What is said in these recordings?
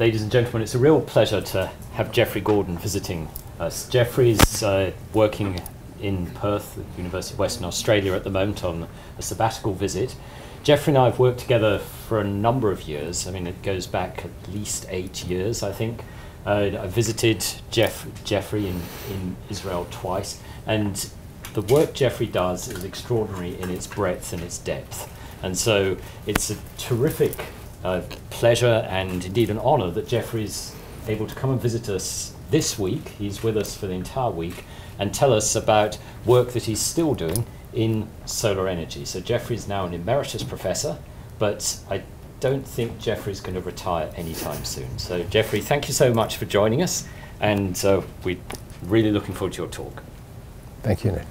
ladies and gentlemen, it's a real pleasure to have Jeffrey Gordon visiting us. Jeffrey's uh, working in Perth, at University of Western Australia at the moment on a sabbatical visit. Jeffrey and I have worked together for a number of years. I mean, it goes back at least eight years, I think. Uh, I visited Jeff, Jeffrey in, in Israel twice, and the work Jeffrey does is extraordinary in its breadth and its depth. And so it's a terrific uh, pleasure and indeed an honour that Jeffrey's able to come and visit us this week. He's with us for the entire week and tell us about work that he's still doing in solar energy. So Jeffrey's now an emeritus professor, but I don't think Jeffrey's going to retire anytime soon. So Jeffrey, thank you so much for joining us, and uh, we're really looking forward to your talk. Thank you, Ned.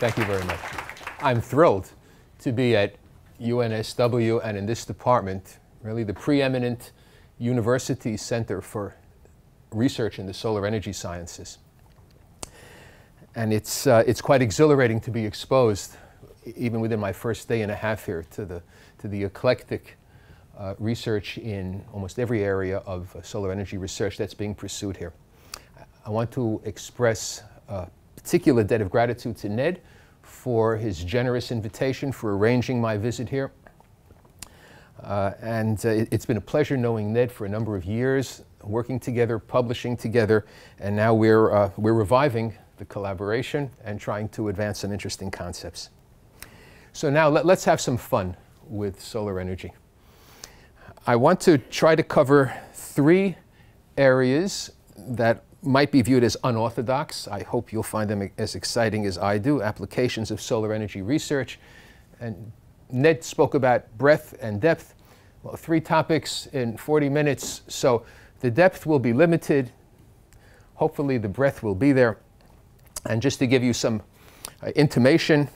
Thank you very much. I'm thrilled to be at UNSW and in this department, really the preeminent university center for research in the solar energy sciences. And it's, uh, it's quite exhilarating to be exposed, even within my first day and a half here, to the, to the eclectic uh, research in almost every area of uh, solar energy research that's being pursued here. I want to express a particular debt of gratitude to Ned for his generous invitation for arranging my visit here. Uh, and uh, it, has been a pleasure knowing Ned for a number of years, working together, publishing together, and now we're, uh, we're reviving the collaboration and trying to advance some interesting concepts. So now let, let's have some fun with solar energy. I want to try to cover three areas that might be viewed as unorthodox. I hope you'll find them as exciting as I do, applications of solar energy research. And Ned spoke about breadth and depth. Well, three topics in 40 minutes, so the depth will be limited. Hopefully the breadth will be there. And just to give you some uh, intimation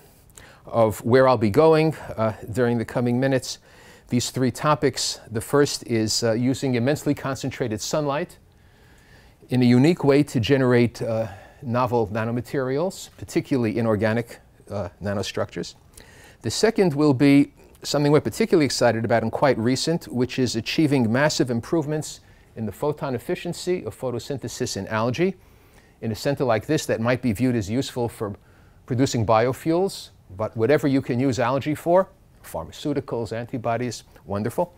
of where I'll be going uh, during the coming minutes, these three topics. The first is uh, using immensely concentrated sunlight in a unique way to generate uh, novel nanomaterials, particularly inorganic uh, nanostructures. The second will be something we're particularly excited about and quite recent, which is achieving massive improvements in the photon efficiency of photosynthesis in algae. In a center like this that might be viewed as useful for producing biofuels, but whatever you can use algae for, pharmaceuticals, antibodies, wonderful.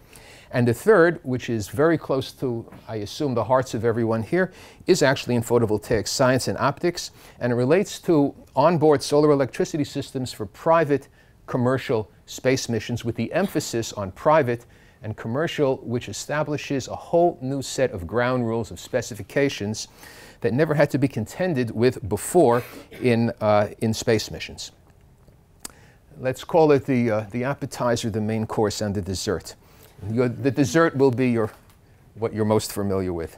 And the third, which is very close to, I assume, the hearts of everyone here, is actually in photovoltaic science and optics, and it relates to onboard solar electricity systems for private commercial space missions with the emphasis on private and commercial, which establishes a whole new set of ground rules of specifications that never had to be contended with before in, uh, in space missions. Let's call it the, uh, the appetizer, the main course, and the dessert. Your, the dessert will be your, what you're most familiar with.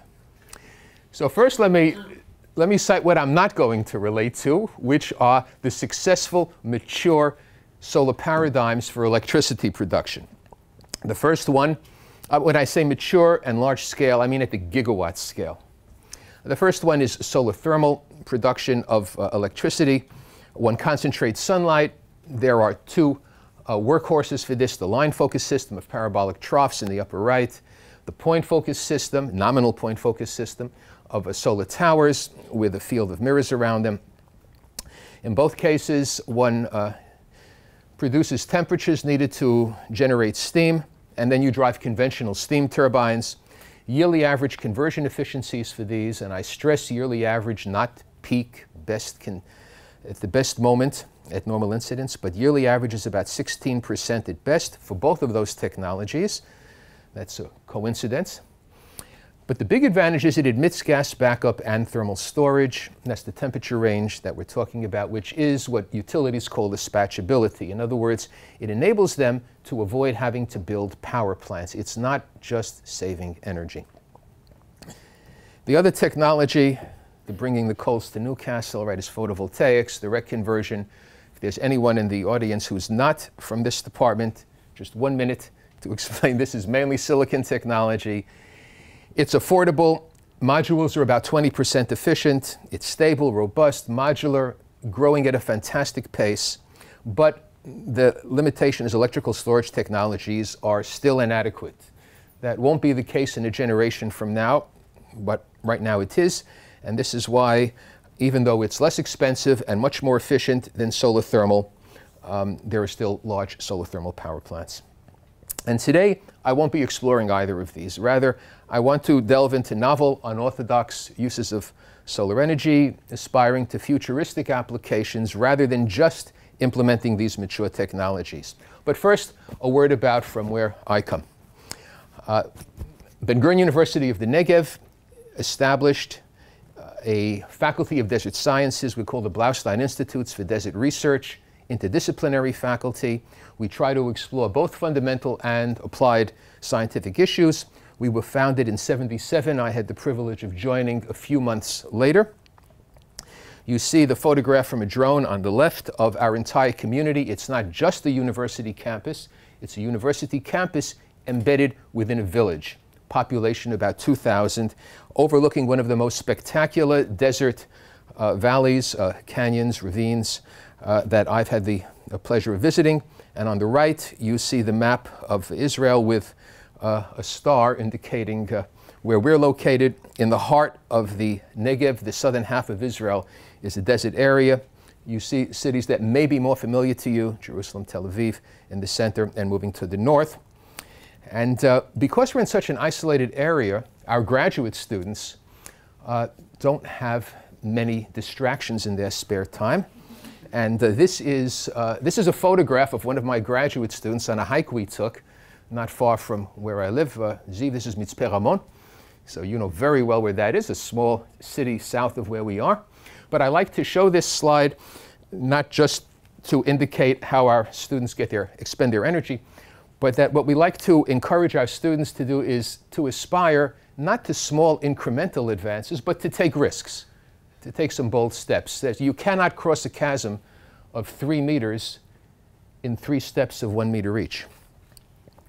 So first let me, let me cite what I'm not going to relate to, which are the successful, mature solar paradigms for electricity production. The first one, uh, when I say mature and large scale, I mean at the gigawatt scale. The first one is solar thermal production of uh, electricity. One concentrates sunlight. There are two uh, workhorses for this, the line focus system of parabolic troughs in the upper right, the point focus system, nominal point focus system of uh, solar towers with a field of mirrors around them. In both cases, one uh, produces temperatures needed to generate steam, and then you drive conventional steam turbines. Yearly average conversion efficiencies for these, and I stress yearly average, not peak, best can, at the best moment, at normal incidence, but yearly average is about 16% at best for both of those technologies. That's a coincidence. But the big advantage is it admits gas backup and thermal storage. That's the temperature range that we're talking about, which is what utilities call dispatchability. In other words, it enables them to avoid having to build power plants. It's not just saving energy. The other technology, the bringing the coals to Newcastle, right, is photovoltaics, direct conversion there's anyone in the audience who's not from this department, just one minute to explain this is mainly silicon technology. It's affordable. Modules are about 20% efficient. It's stable, robust, modular, growing at a fantastic pace. But the limitation is electrical storage technologies are still inadequate. That won't be the case in a generation from now, but right now it is. And this is why, even though it's less expensive and much more efficient than solar thermal, um, there are still large solar thermal power plants. And today, I won't be exploring either of these. Rather, I want to delve into novel, unorthodox uses of solar energy, aspiring to futuristic applications rather than just implementing these mature technologies. But first, a word about from where I come. Uh, Ben Gurion University of the Negev established a faculty of desert sciences we call the Blaustein Institutes for Desert Research, interdisciplinary faculty. We try to explore both fundamental and applied scientific issues. We were founded in 77. I had the privilege of joining a few months later. You see the photograph from a drone on the left of our entire community. It's not just a university campus, it's a university campus embedded within a village. Population about 2,000, overlooking one of the most spectacular desert uh, valleys, uh, canyons, ravines uh, that I've had the pleasure of visiting. And on the right, you see the map of Israel with uh, a star indicating uh, where we're located in the heart of the Negev, the southern half of Israel, is a desert area. You see cities that may be more familiar to you, Jerusalem, Tel Aviv in the center, and moving to the north. And uh, because we're in such an isolated area, our graduate students uh, don't have many distractions in their spare time. And uh, this, is, uh, this is a photograph of one of my graduate students on a hike we took not far from where I live. Uh, Ziv, this is Mitzpe Ramon. So you know very well where that is, a small city south of where we are. But I like to show this slide not just to indicate how our students get their, expend their energy, but that what we like to encourage our students to do is to aspire not to small incremental advances, but to take risks, to take some bold steps. That you cannot cross a chasm of three meters in three steps of one meter each.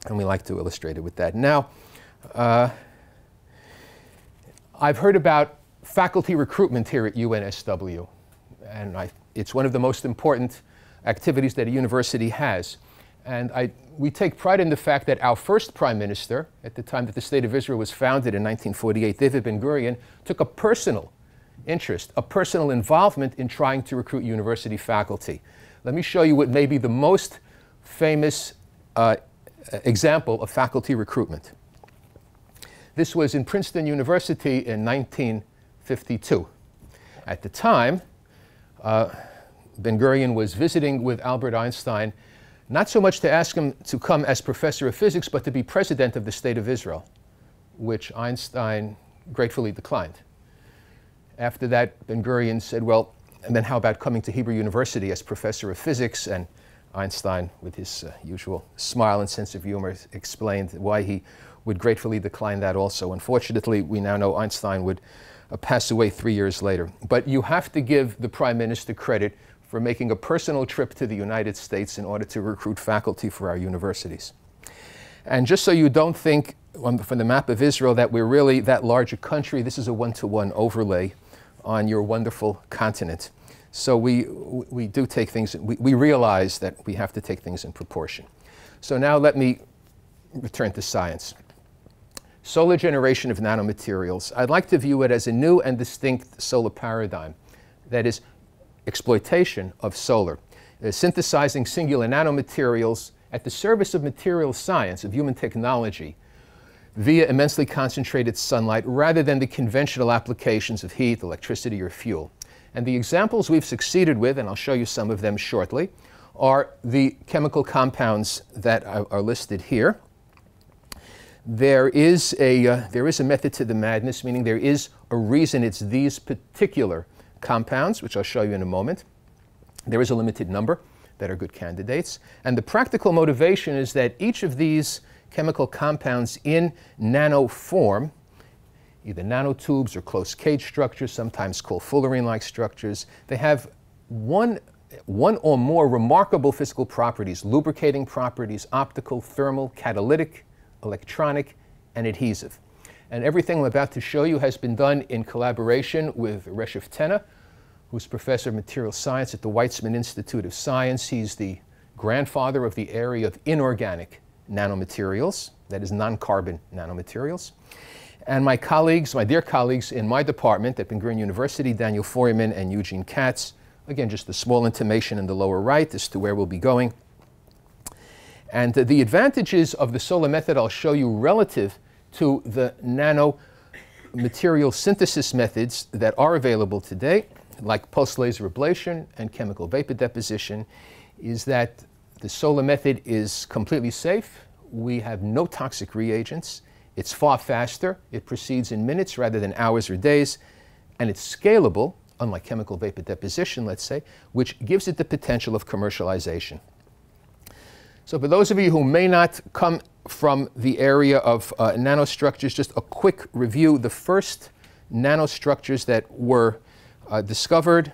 And we like to illustrate it with that. Now, uh, I've heard about faculty recruitment here at UNSW, and I, it's one of the most important activities that a university has. And I, we take pride in the fact that our first prime minister, at the time that the State of Israel was founded in 1948, David Ben Gurion, took a personal interest, a personal involvement in trying to recruit university faculty. Let me show you what may be the most famous uh, example of faculty recruitment. This was in Princeton University in 1952. At the time, uh, Ben Gurion was visiting with Albert Einstein, not so much to ask him to come as professor of physics, but to be president of the State of Israel, which Einstein gratefully declined. After that, Ben Gurion said, well, and then how about coming to Hebrew University as professor of physics? And Einstein, with his uh, usual smile and sense of humor, explained why he would gratefully decline that also. Unfortunately, we now know Einstein would uh, pass away three years later. But you have to give the Prime Minister credit for making a personal trip to the United States in order to recruit faculty for our universities. And just so you don't think um, from the map of Israel that we're really that large a country, this is a one-to-one -one overlay on your wonderful continent. So we, we do take things, we, we realize that we have to take things in proportion. So now let me return to science. Solar generation of nanomaterials. I'd like to view it as a new and distinct solar paradigm. That is, exploitation of solar. Uh, synthesizing singular nanomaterials at the service of material science, of human technology, via immensely concentrated sunlight rather than the conventional applications of heat, electricity, or fuel. And the examples we've succeeded with, and I'll show you some of them shortly, are the chemical compounds that are, listed here. There is, a, uh, there is a method to the madness, meaning there is a reason it's these particular compounds, which I'll show you in a moment. There is a limited number that are good candidates. And the practical motivation is that each of these chemical compounds in nano form either nanotubes or closed cage structures, sometimes called fullerene-like structures. They have one, one or more remarkable physical properties, lubricating properties, optical, thermal, catalytic, electronic, and adhesive. And everything I'm about to show you has been done in collaboration with Reshef Tenne, who's professor of material science at the Weizmann Institute of Science. He's the grandfather of the area of inorganic nanomaterials, that is non-carbon nanomaterials. And my colleagues, my dear colleagues in my department at Ben Gurion University, Daniel Feuermann and Eugene Katz, again, just a small intimation in the lower right as to where we'll be going. And the advantages of the solar method I'll show you relative to the nano material synthesis methods that are available today, like pulse laser ablation and chemical vapor deposition, is that the solar method is completely safe. We have no toxic reagents. It's far faster. It proceeds in minutes rather than hours or days. And it's scalable, unlike chemical vapor deposition, let's say, which gives it the potential of commercialization. So for those of you who may not come from the area of uh, nanostructures, just a quick review. The first nanostructures that were uh, discovered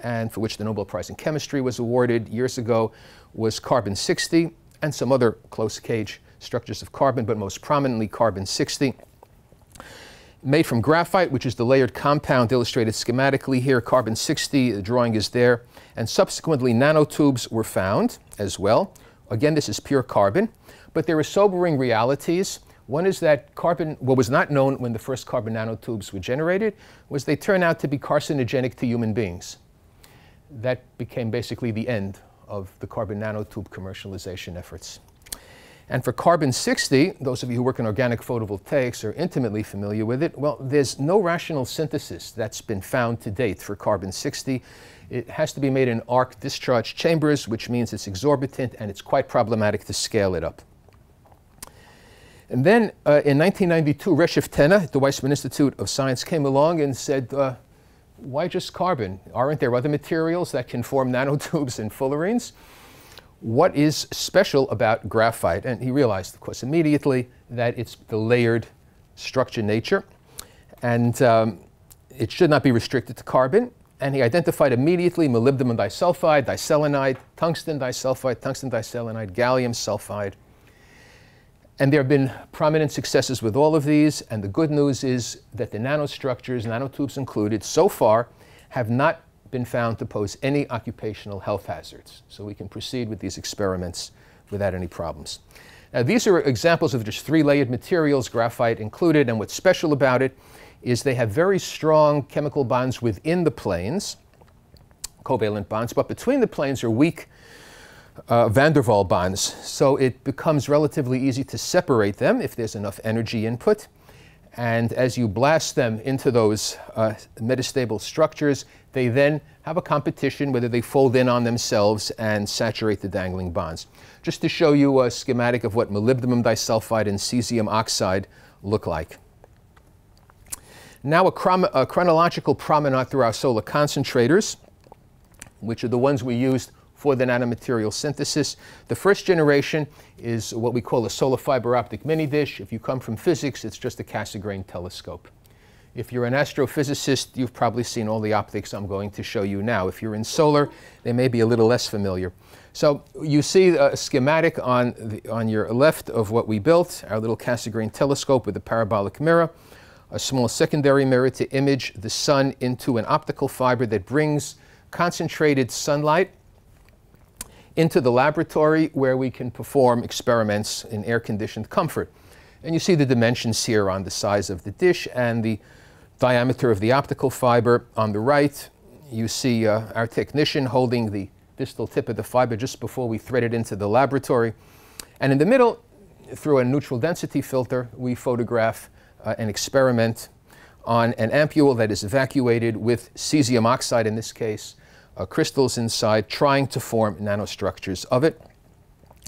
and for which the Nobel Prize in Chemistry was awarded years ago was carbon 60 and some other close cage structures of carbon, but most prominently carbon 60. Made from graphite, which is the layered compound illustrated schematically here, carbon 60, the drawing is there. And subsequently, nanotubes were found as well. Again, this is pure carbon. But there are sobering realities. One is that carbon, what was not known when the first carbon nanotubes were generated, was they turn out to be carcinogenic to human beings. That became basically the end of the carbon nanotube commercialization efforts. And for carbon 60, those of you who work in organic photovoltaics are intimately familiar with it. Well, there's no rational synthesis that's been found to date for carbon 60. It has to be made in arc discharge chambers, which means it's exorbitant and it's quite problematic to scale it up. And then uh, in 1992, Reshef Tenne at the Weizmann Institute of Science came along and said, uh, why just carbon? Aren't there other materials that can form nanotubes and fullerenes? What is special about graphite? And he realized, of course, immediately that it's the layered structure nature. And um, it should not be restricted to carbon. And he identified immediately molybdenum disulfide, diselenide, tungsten disulfide, tungsten diselenide, gallium sulfide, and there have been prominent successes with all of these, and the good news is that the nanostructures, nanotubes included, so far have not been found to pose any occupational health hazards. So we can proceed with these experiments without any problems. Now, these are examples of just three layered materials, graphite included, and what's special about it is they have very strong chemical bonds within the planes, covalent bonds, but between the planes are weak uh, van der Waals bonds. So it becomes relatively easy to separate them if there's enough energy input. And as you blast them into those uh, metastable structures, they then have a competition whether they fold in on themselves and saturate the dangling bonds. Just to show you a schematic of what molybdenum disulfide and cesium oxide look like. Now a, a chronological promenade through our solar concentrators, which are the ones we used for the nanomaterial synthesis. The first generation is what we call a solar fiber optic mini dish. If you come from physics, it's just a Cassegrain telescope. If you're an astrophysicist, you've probably seen all the optics I'm going to show you now. If you're in solar, they may be a little less familiar. So you see a schematic on, the, on your left of what we built, our little Cassegrain telescope with a parabolic mirror, a small secondary mirror to image the sun into an optical fiber that brings concentrated sunlight into the laboratory where we can perform experiments in air-conditioned comfort. And you see the dimensions here on the size of the dish and the diameter of the optical fiber. On the right, you see uh, our technician holding the distal tip of the fiber just before we thread it into the laboratory. And in the middle, through a neutral density filter, we photograph uh, an experiment on an ampule that is evacuated with cesium oxide in this case, uh, crystals inside, trying to form nanostructures of it.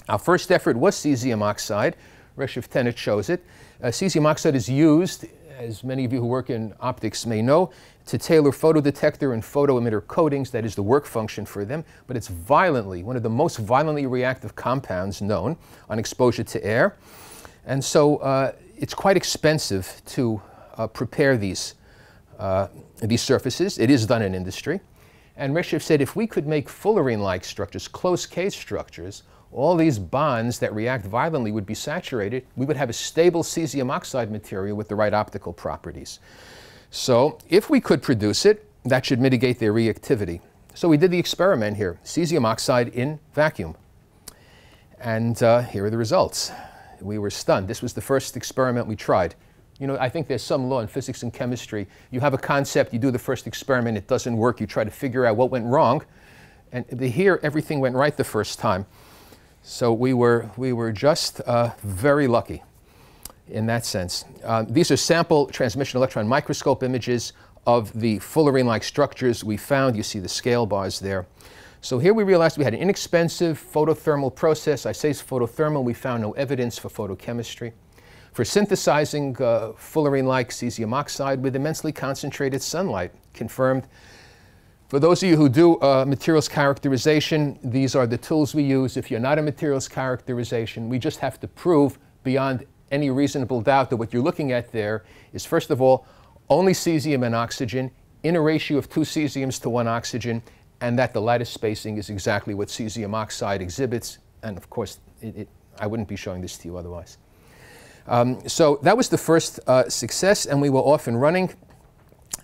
Our first effort was cesium oxide. Reshef Tenne chose it. Uh, cesium oxide is used, as many of you who work in optics may know, to tailor photodetector and photoemitter coatings. That is the work function for them. But it's violently, one of the most violently reactive compounds known on exposure to air. And so uh, it's quite expensive to uh, prepare these, uh, these surfaces. It is done in industry. And Reshef said if we could make fullerene-like structures, close cage structures, all these bonds that react violently would be saturated. We would have a stable cesium oxide material with the right optical properties. So if we could produce it, that should mitigate their reactivity. So we did the experiment here, cesium oxide in vacuum. And uh, here are the results. We were stunned. This was the first experiment we tried. You know, I think there's some law in physics and chemistry. You have a concept, you do the first experiment, it doesn't work, you try to figure out what went wrong. And here, everything went right the first time. So we were, we were just uh, very lucky in that sense. Uh, these are sample transmission electron microscope images of the fullerene-like structures we found. You see the scale bars there. So here we realized we had an inexpensive photothermal process. I say it's photothermal. We found no evidence for photochemistry. For synthesizing uh, fullerene-like cesium oxide with immensely concentrated sunlight, confirmed. For those of you who do uh, materials characterization, these are the tools we use. If you're not a materials characterization, we just have to prove beyond any reasonable doubt that what you're looking at there is, first of all, only cesium and oxygen in a ratio of two cesiums to one oxygen, and that the lattice spacing is exactly what cesium oxide exhibits. And of course, it, it, I wouldn't be showing this to you otherwise. Um, so that was the first uh, success, and we were off and running.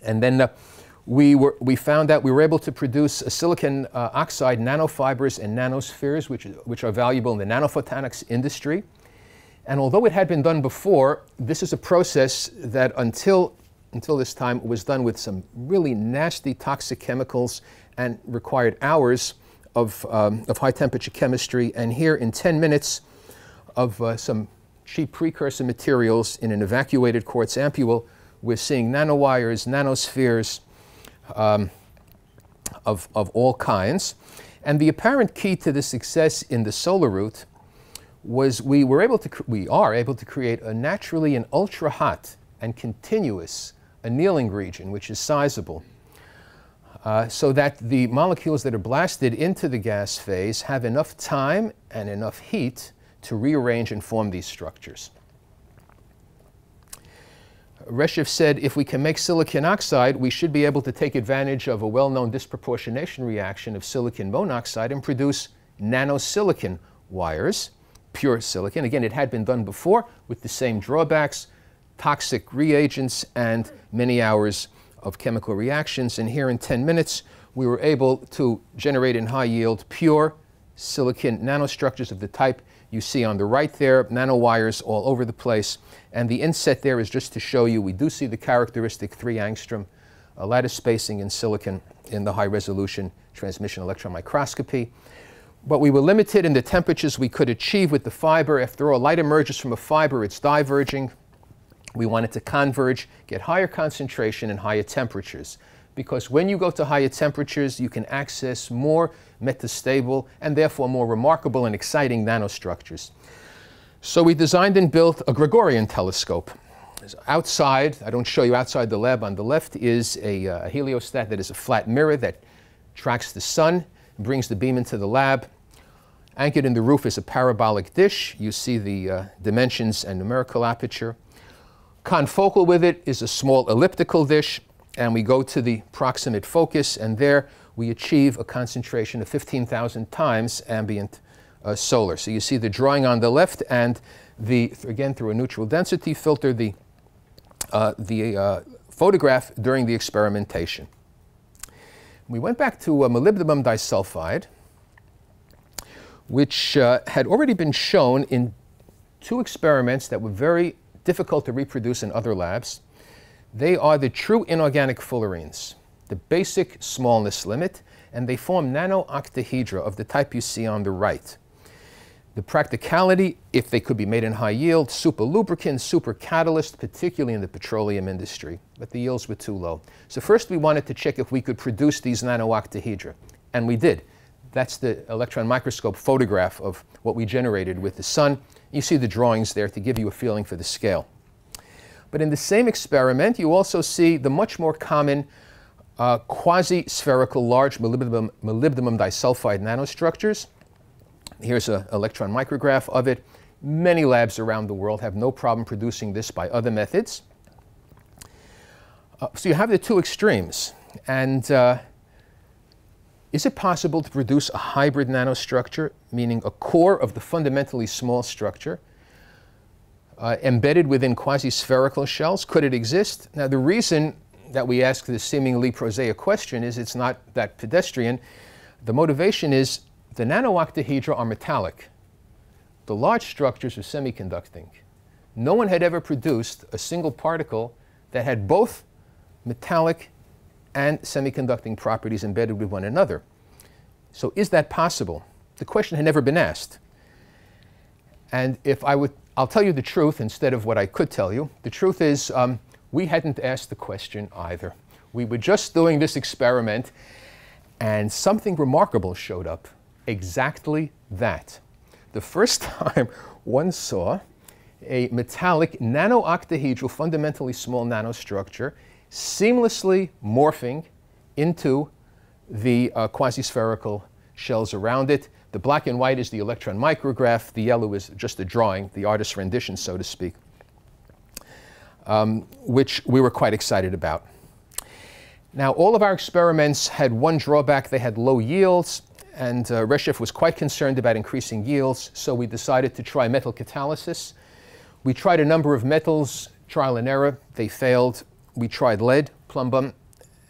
And then uh, we, were, we found that we were able to produce silicon uh, oxide nanofibers and nanospheres, which, which are valuable in the nanophotonics industry. And although it had been done before, this is a process that until, until this time was done with some really nasty toxic chemicals and required hours of, um, of high temperature chemistry. And here in 10 minutes of uh, some cheap precursor materials in an evacuated quartz ampule, we're seeing nanowires, nanospheres um, of, of all kinds. And the apparent key to the success in the solar route was we were able to, we are able to create a naturally an ultra hot and continuous annealing region, which is sizable, uh, so that the molecules that are blasted into the gas phase have enough time and enough heat to rearrange and form these structures. Reshef said if we can make silicon oxide, we should be able to take advantage of a well-known disproportionation reaction of silicon monoxide and produce nanosilicon wires pure silicon. Again, it had been done before with the same drawbacks, toxic reagents, and many hours of chemical reactions. And here in 10 minutes, we were able to generate in high yield pure silicon nanostructures of the type you see on the right there, nanowires all over the place. And the inset there is just to show you we do see the characteristic 3 angstrom uh, lattice spacing in silicon in the high resolution transmission electron microscopy. But we were limited in the temperatures we could achieve with the fiber. After all, light emerges from a fiber, it's diverging. We wanted to converge, get higher concentration and higher temperatures. Because when you go to higher temperatures, you can access more metastable and therefore more remarkable and exciting nanostructures. So we designed and built a Gregorian telescope. Outside, I don't show you outside the lab, on the left is a, uh, a heliostat that is a flat mirror that tracks the sun brings the beam into the lab. Anchored in the roof is a parabolic dish. You see the uh, dimensions and numerical aperture. Confocal with it is a small elliptical dish, and we go to the proximate focus, and there we achieve a concentration of 15,000 times ambient uh, solar. So you see the drawing on the left, and the again through a neutral density filter, the uh, the uh, photograph during the experimentation. We went back to uh, molybdenum disulfide, which uh, had already been shown in two experiments that were very difficult to reproduce in other labs. They are the true inorganic fullerenes, the basic smallness limit, and they form nanooctahedra of the type you see on the right. The practicality, if they could be made in high yield, super lubricant, super catalyst, particularly in the petroleum industry, but the yields were too low. So first we wanted to check if we could produce these nanooctahedra, and we did. That's the electron microscope photograph of what we generated with the sun. You see the drawings there to give you a feeling for the scale. But in the same experiment, you also see the much more common uh, quasi-spherical large molybdenum, molybdenum disulfide nanostructures. Here's an electron micrograph of it. Many labs around the world have no problem producing this by other methods. Uh, so you have the two extremes. And uh, is it possible to produce a hybrid nanostructure, meaning a core of the fundamentally small structure, uh, embedded within quasi-spherical shells? Could it exist? Now, the reason that we ask this seemingly prosaic question is it's not that pedestrian. The motivation is the nanooctahedra are metallic. the large structures are semiconducting. No one had ever produced a single particle that had both metallic and semiconducting properties embedded with one another. So is that possible? The question had never been asked. And if I would, I'll tell you the truth instead of what I could tell you. The truth is, um, we hadn't asked the question either. We were just doing this experiment, and something remarkable showed up. Exactly that. The first time one saw a metallic nanooctahedral, fundamentally small nanostructure, seamlessly morphing into the uh, quasi-spherical shells around it. The black and white is the electron micrograph. The yellow is just a drawing, the artist's rendition, so to speak, um, which we were quite excited about. Now, all of our experiments had one drawback. They had low yields, and uh, Reshef was quite concerned about increasing yields, so we decided to try metal catalysis. We tried a number of metals, trial and error. They failed. We tried lead, plumbum,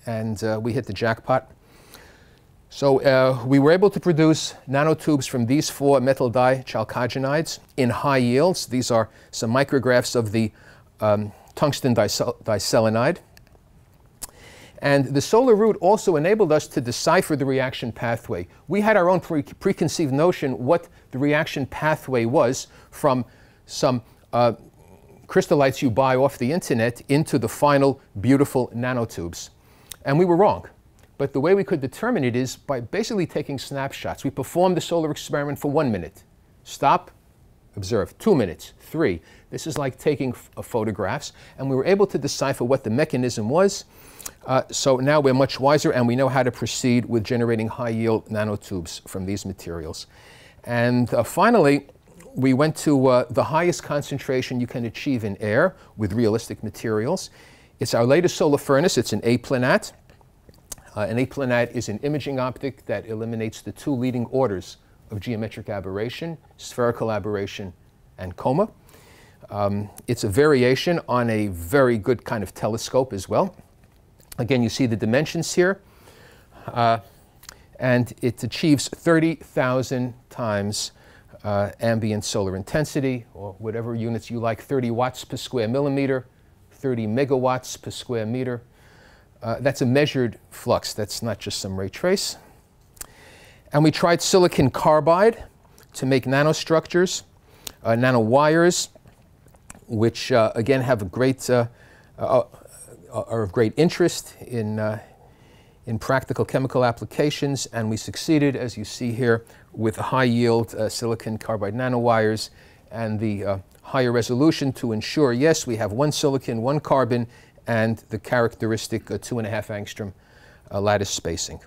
and uh, we hit the jackpot. So uh, we were able to produce nanotubes from these four metal di chalcogenides in high yields. These are some micrographs of the um, tungsten diselenide. And the solar route also enabled us to decipher the reaction pathway. We had our own pre preconceived notion what the reaction pathway was from some uh, crystallites you buy off the internet into the final beautiful nanotubes. And we were wrong. But the way we could determine it is by basically taking snapshots. We performed the solar experiment for one minute. Stop, observe. Two minutes, three. This is like taking uh, photographs. And we were able to decipher what the mechanism was uh, so now we're much wiser and we know how to proceed with generating high yield nanotubes from these materials. And uh, finally, we went to uh, the highest concentration you can achieve in air with realistic materials. It's our latest solar furnace. It's an aplanat. Uh, an aplanat is an imaging optic that eliminates the two leading orders of geometric aberration, spherical aberration, and coma. Um, it's a variation on a very good kind of telescope as well. Again, you see the dimensions here. Uh, and it achieves 30,000 times uh, ambient solar intensity, or whatever units you like, 30 watts per square millimeter, 30 megawatts per square meter. Uh, that's a measured flux. That's not just some ray trace. And we tried silicon carbide to make nanostructures, uh, nanowires, which uh, again have a great uh, uh, are of great interest in, uh, in practical chemical applications, and we succeeded, as you see here, with high yield uh, silicon carbide nanowires and the uh, higher resolution to ensure, yes, we have one silicon, one carbon, and the characteristic uh, two and a half angstrom uh, lattice spacing.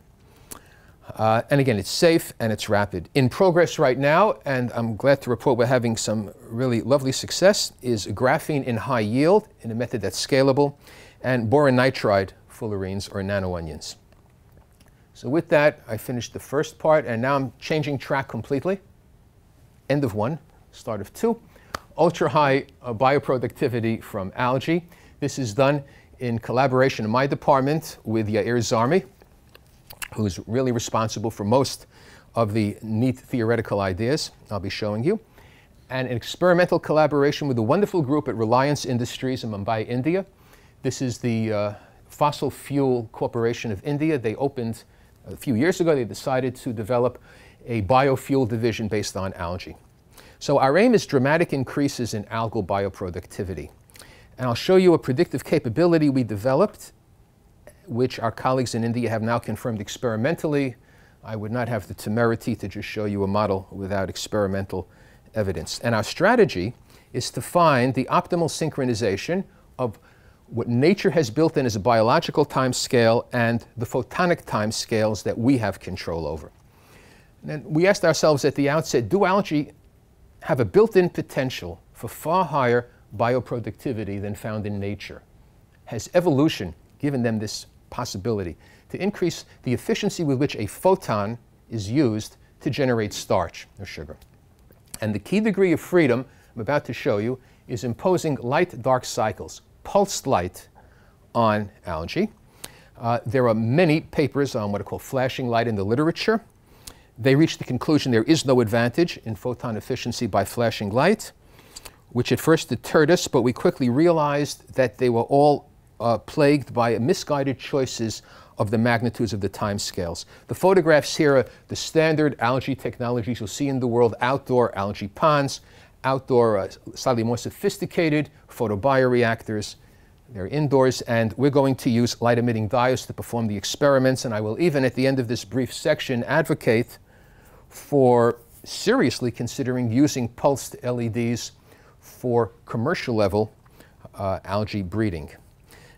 Uh, and again, it's safe and it's rapid. In progress right now, and I'm glad to report we're having some really lovely success, is graphene in high yield in a method that's scalable and boron nitride fullerenes or nano onions. So with that, I finished the first part, and now I'm changing track completely. End of one, start of two. Ultra high uh, bioproductivity from algae. This is done in collaboration in my department with Yair Zarmi, who's really responsible for most of the neat theoretical ideas I'll be showing you, and an experimental collaboration with a wonderful group at Reliance Industries in Mumbai, India, this is the uh, Fossil Fuel Corporation of India. They opened a few years ago, they decided to develop a biofuel division based on algae. So our aim is dramatic increases in algal bioproductivity. And I'll show you a predictive capability we developed, which our colleagues in India have now confirmed experimentally. I would not have the temerity to just show you a model without experimental evidence. And our strategy is to find the optimal synchronization of what nature has built in as a biological time scale and the photonic time scales that we have control over. And we asked ourselves at the outset, do algae have a built-in potential for far higher bioproductivity than found in nature? Has evolution given them this possibility to increase the efficiency with which a photon is used to generate starch or sugar? And the key degree of freedom I'm about to show you is imposing light-dark cycles, pulsed light on algae. Uh, there are many papers on what are called flashing light in the literature. they reach the conclusion there is no advantage in photon efficiency by flashing light, which at first deterred us, but we quickly realized that they were all uh, plagued by misguided choices of the magnitudes of the time scales. The photographs here are the standard algae technologies you'll see in the world, outdoor algae ponds, outdoor uh, slightly more sophisticated photobioreactors. They're indoors, and we're going to use light-emitting diodes to perform the experiments, and I will even, at the end of this brief section, advocate for seriously considering using pulsed LEDs for commercial level uh, algae breeding.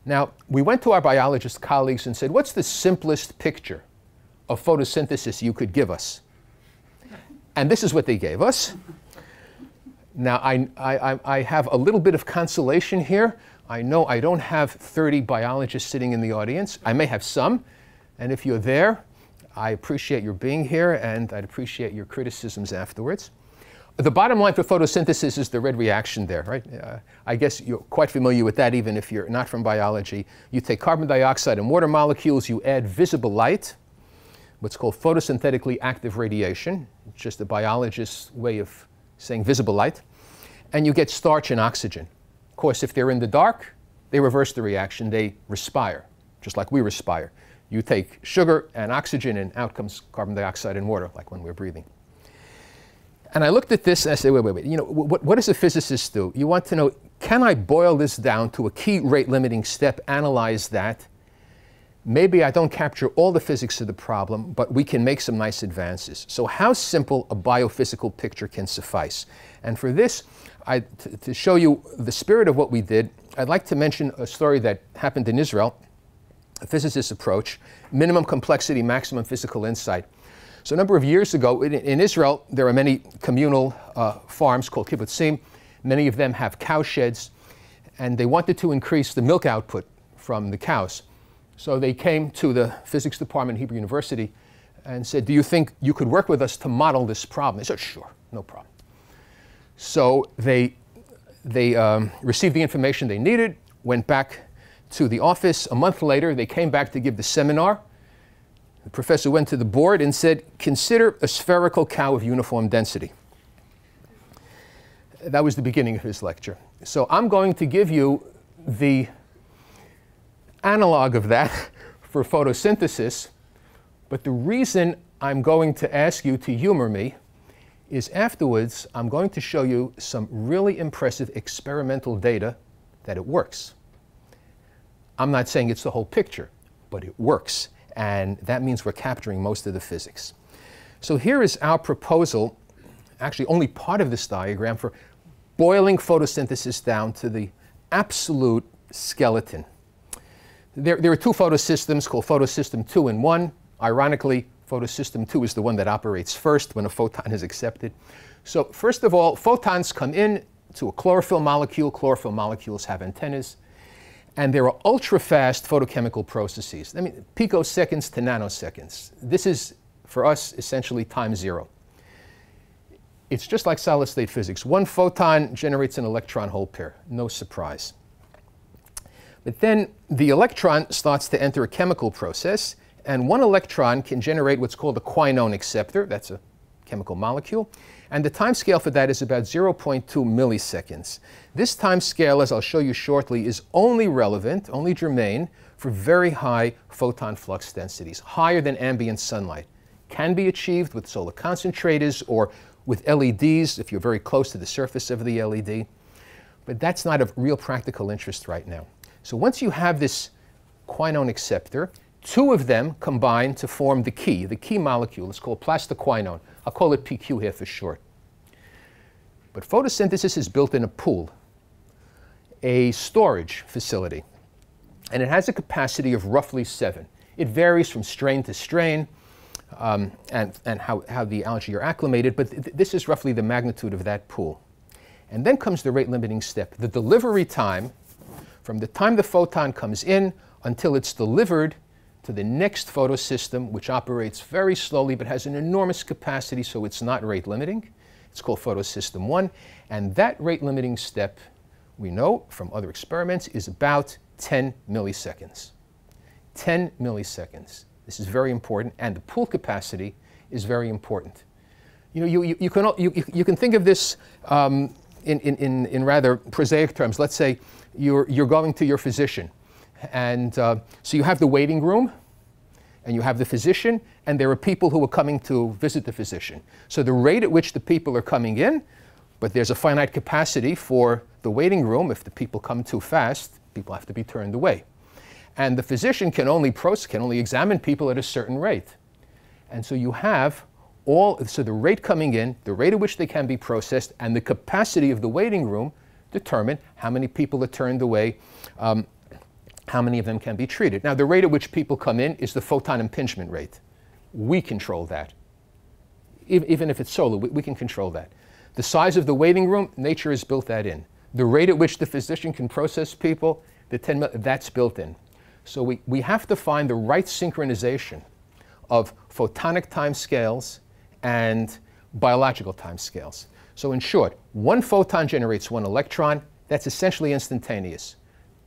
Now, we went to our biologist colleagues and said, what's the simplest picture of photosynthesis you could give us? And this is what they gave us. Now, I, I, I have a little bit of consolation here. I know I don't have 30 biologists sitting in the audience. I may have some. And if you're there, I appreciate your being here, and I'd appreciate your criticisms afterwards. The bottom line for photosynthesis is the red reaction there, right? Uh, I guess you're quite familiar with that even if you're not from biology. You take carbon dioxide and water molecules, you add visible light, what's called photosynthetically active radiation, just a biologist's way of saying visible light, and you get starch and oxygen. Of course, if they're in the dark, they reverse the reaction, they respire, just like we respire. You take sugar and oxygen, and out comes carbon dioxide and water, like when we're breathing. And I looked at this and I said, wait, wait, wait. You know, what, what does a physicist do? You want to know, can I boil this down to a key rate limiting step, analyze that? Maybe I don't capture all the physics of the problem, but we can make some nice advances. So how simple a biophysical picture can suffice? And for this, I, to show you the spirit of what we did, I'd like to mention a story that happened in Israel a physicist's approach, minimum complexity, maximum physical insight. So a number of years ago, in, in Israel, there are many communal uh, farms called kibbutzim. Many of them have cow sheds, and they wanted to increase the milk output from the cows. So they came to the physics department at Hebrew University and said, do you think you could work with us to model this problem? They said, sure, no problem. So they, they um, received the information they needed, went back to the office. A month later, they came back to give the seminar. The professor went to the board and said, consider a spherical cow of uniform density. That was the beginning of his lecture. So I'm going to give you the analog of that for photosynthesis. But the reason I'm going to ask you to humor me is afterwards I'm going to show you some really impressive experimental data that it works. I'm not saying it's the whole picture, but it works. And that means we're capturing most of the physics. So here is our proposal, actually only part of this diagram, for boiling photosynthesis down to the absolute skeleton. There, there are two photosystems called photosystem 2 and 1. Ironically, photosystem 2 is the one that operates first when a photon is accepted. So first of all, photons come in to a chlorophyll molecule. Chlorophyll molecules have antennas and there are ultra-fast photochemical processes. I mean, picoseconds to nanoseconds. This is, for us, essentially time zero. It's just like solid-state physics. One photon generates an electron-hole pair. No surprise. But then the electron starts to enter a chemical process, and one electron can generate what's called a quinone acceptor. That's a chemical molecule. And the time scale for that is about 0.2 milliseconds. This time scale, as I'll show you shortly, is only relevant, only germane, for very high photon flux densities, higher than ambient sunlight. Can be achieved with solar concentrators or with LEDs if you're very close to the surface of the LED. But that's not of real practical interest right now. So once you have this quinone acceptor, two of them combine to form the key. The key molecule is called plastoquinone. I'll call it PQ here for short. But photosynthesis is built in a pool, a storage facility, and it has a capacity of roughly seven. It varies from strain to strain um, and, and how, how the algae are acclimated, but th this is roughly the magnitude of that pool. And then comes the rate limiting step, the delivery time from the time the photon comes in until it's delivered to the next photosystem, which operates very slowly but has an enormous capacity, so it's not rate limiting. It's called photosystem 1. And that rate limiting step, we know from other experiments, is about 10 milliseconds. 10 milliseconds. This is very important. And the pool capacity is very important. You know, you, you, you can, you, you can think of this um, in, in, in rather prosaic terms. Let's say you're, you're going to your physician. And uh, so you have the waiting room, and you have the physician, and there are people who are coming to visit the physician. So the rate at which the people are coming in, but there's a finite capacity for the waiting room. If the people come too fast, people have to be turned away. And the physician can only, can only examine people at a certain rate. And so you have all, so the rate coming in, the rate at which they can be processed, and the capacity of the waiting room determine how many people are turned away, um, how many of them can be treated. Now, the rate at which people come in is the photon impingement rate. We control that. Even if it's solar, we, can control that. The size of the waiting room, nature has built that in. The rate at which the physician can process people, the 10 that's built in. So we, we have to find the right synchronization of photonic time scales and biological time scales. So in short, one photon generates one electron. That's essentially instantaneous.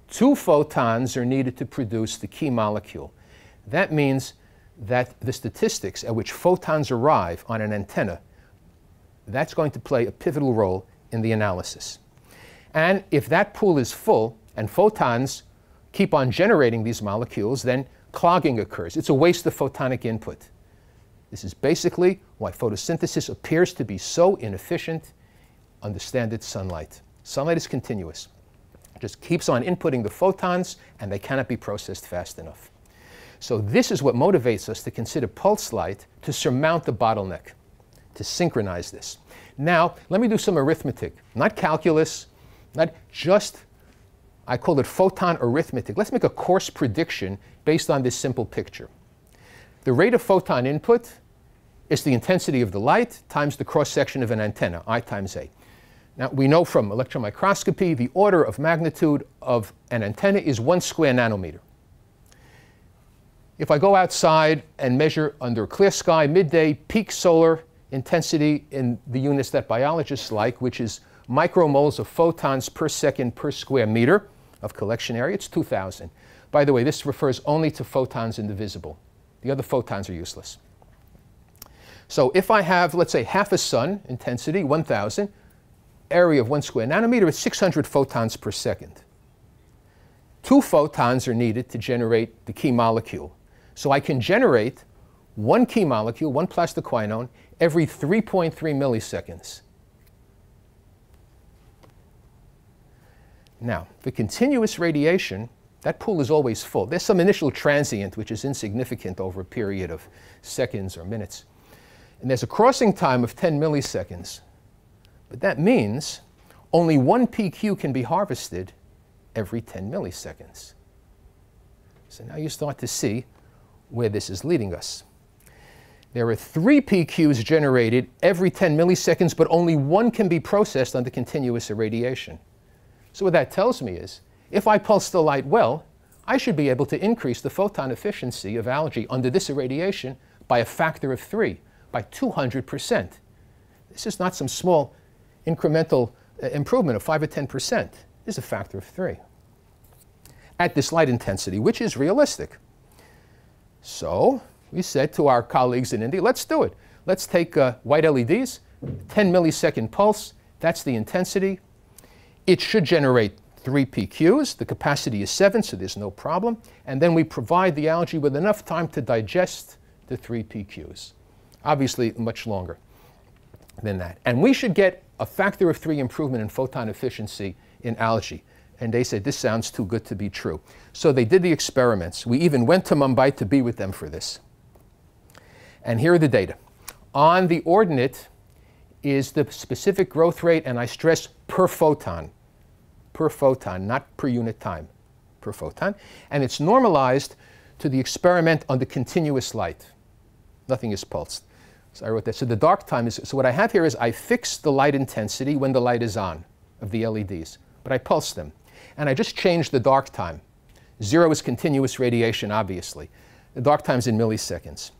Two photons are needed to produce the key molecule. That means that the statistics at which photons arrive on an antenna, that's going to play a pivotal role in the analysis. And if that pool is full and photons keep on generating these molecules, then clogging occurs. It's a waste of photonic input. This is basically why photosynthesis appears to be so inefficient under standard sunlight. Sunlight is continuous. Just keeps on inputting the photons, and they cannot be processed fast enough. So this is what motivates us to consider pulse light to surmount the bottleneck, to synchronize this. Now, let me do some arithmetic, not calculus, not just, I call it photon arithmetic. Let's make a coarse prediction based on this simple picture. The rate of photon input is the intensity of the light times the cross section of an antenna, I times A. Now, we know from electron microscopy the order of magnitude of an antenna is one square nanometer. If I go outside and measure under clear sky, midday, peak solar intensity in the units that biologists like, which is micromoles of photons per second per square meter of collection area, it's 2,000. By the way, this refers only to photons in the visible. The other photons are useless. So if I have, let's say, half a sun intensity, 1,000, area of one square nanometer is 600 photons per second. Two photons are needed to generate the key molecule. So I can generate one key molecule, one plastoquinone, every 3.3 milliseconds. Now, for continuous radiation, that pool is always full. There's some initial transient, which is insignificant over a period of seconds or minutes. And there's a crossing time of 10 milliseconds. But that means only one PQ can be harvested every 10 milliseconds. So now you start to see where this is leading us. There are three PQs generated every 10 milliseconds, but only one can be processed under continuous irradiation. So what that tells me is, if I pulse the light well, I should be able to increase the photon efficiency of algae under this irradiation by a factor of three, by 200%. This is not some small incremental uh, improvement of 5 or 10%. Is a factor of three at this light intensity, which is realistic. So we said to our colleagues in India, let's do it. Let's take uh, white LEDs, 10 millisecond pulse, that's the intensity. It should generate three PQs. The capacity is seven, so there's no problem. And then we provide the algae with enough time to digest the three PQs. Obviously, much longer than that. And we should get a factor of three improvement in photon efficiency in algae. And they said, this sounds too good to be true. So they did the experiments. We even went to Mumbai to be with them for this. And here are the data. On the ordinate is the specific growth rate, and I stress per photon per photon, not per unit time, per photon. And it's normalized to the experiment under continuous light. Nothing is pulsed. So I wrote that. So the dark time is, so what I have here is I fix the light intensity when the light is on of the LEDs, but I pulse them. And I just change the dark time. Zero is continuous radiation, obviously. The dark time is in milliseconds.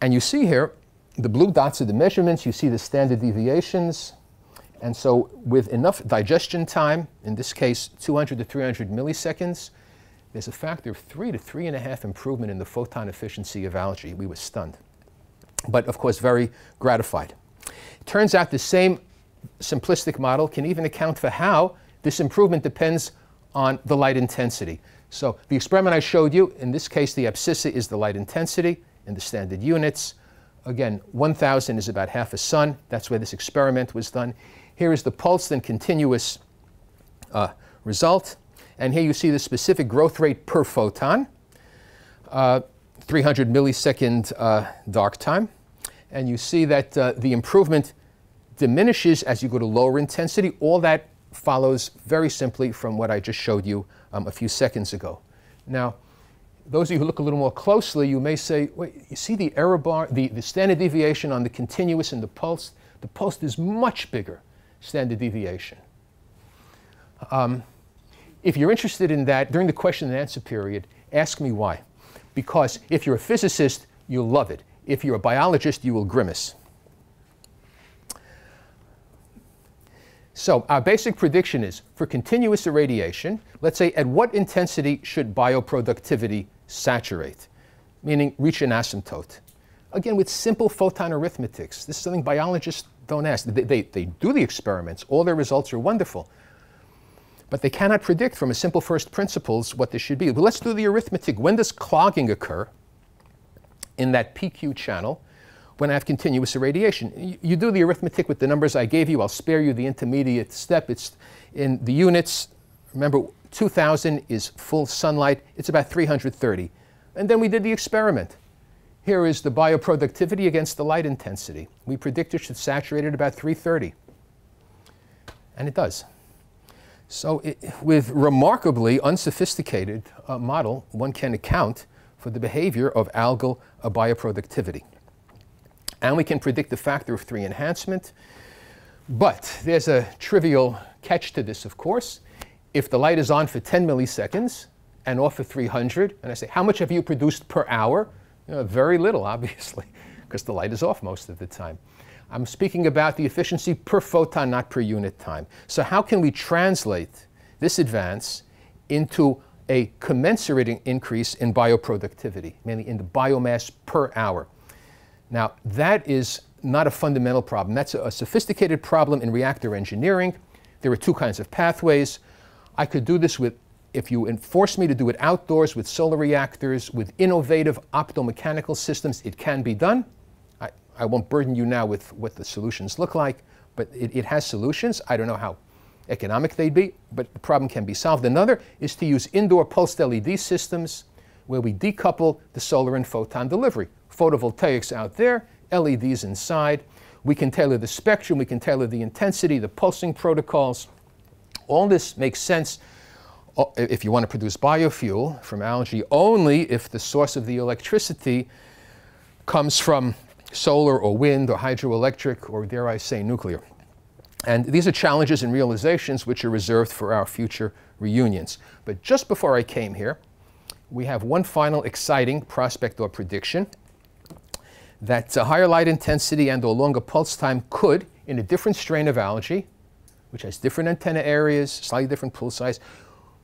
And you see here, the blue dots are the measurements. You see the standard deviations. And so with enough digestion time, in this case 200 to 300 milliseconds, there's a factor of three to three and a half improvement in the photon efficiency of algae. We were stunned. But of course very gratified. Turns out the same simplistic model can even account for how this improvement depends on the light intensity. So the experiment I showed you, in this case the abscissa is the light intensity in the standard units. Again, 1,000 is about half a sun. That's where this experiment was done. Here is the pulsed and continuous uh, result. And here you see the specific growth rate per photon, uh, 300 millisecond uh, dark time. And you see that uh, the improvement diminishes as you go to lower intensity. All that follows very simply from what I just showed you um, a few seconds ago. Now, those of you who look a little more closely, you may say, wait, you see the error bar, the, the standard deviation on the continuous and the pulse? The pulse is much bigger standard deviation. Um, if you're interested in that, during the question and answer period, ask me why. Because if you're a physicist, you'll love it. If you're a biologist, you will grimace. So our basic prediction is for continuous irradiation, let's say at what intensity should bioproductivity saturate, meaning reach an asymptote? Again, with simple photon arithmetics. This is something biologists don't ask. They, they, they do the experiments. All their results are wonderful. But they cannot predict from a simple first principles what this should be. But let's do the arithmetic. When does clogging occur in that PQ channel? when I have continuous irradiation. You, do the arithmetic with the numbers I gave you. I'll spare you the intermediate step. It's in the units. Remember, 2000 is full sunlight. It's about 330. And then we did the experiment. Here is the bioproductivity against the light intensity. We predict it should saturate at about 330. And it does. So it, with remarkably unsophisticated uh, model, one can account for the behavior of algal uh, bioproductivity and we can predict the factor of three enhancement. But there's a trivial catch to this, of course. If the light is on for 10 milliseconds and off for 300, and I say, how much have you produced per hour? Know, very little, obviously, because the light is off most of the time. I'm speaking about the efficiency per photon, not per unit time. So how can we translate this advance into a commensurate increase in bioproductivity, mainly in the biomass per hour? Now, that is not a fundamental problem. That's a, a sophisticated problem in reactor engineering. There are two kinds of pathways. I could do this with, if you enforce me to do it outdoors with solar reactors, with innovative optomechanical systems, it can be done. I, won't burden you now with what the solutions look like, but it, it has solutions. I don't know how economic they'd be, but the problem can be solved. Another is to use indoor pulsed LED systems where we decouple the solar and photon delivery photovoltaics out there, LEDs inside. We can tailor the spectrum, we can tailor the intensity, the pulsing protocols. All this makes sense uh, if you want to produce biofuel from algae only if the source of the electricity comes from solar or wind or hydroelectric or dare I say nuclear. And these are challenges and realizations which are reserved for our future reunions. But just before I came here, we have one final exciting prospect or prediction that a higher light intensity and or longer pulse time could, in a different strain of algae, which has different antenna areas, slightly different pool size,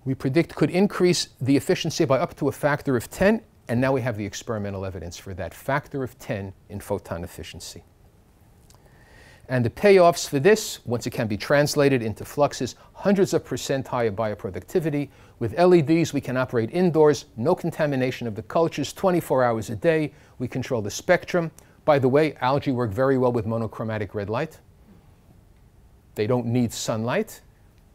we predict could increase the efficiency by up to a factor of 10, and now we have the experimental evidence for that factor of 10 in photon efficiency. And the payoffs for this, once it can be translated into fluxes, hundreds of percent higher bioproductivity. With LEDs, we can operate indoors, no contamination of the cultures, 24 hours a day. We control the spectrum. By the way, algae work very well with monochromatic red light. They don't need sunlight.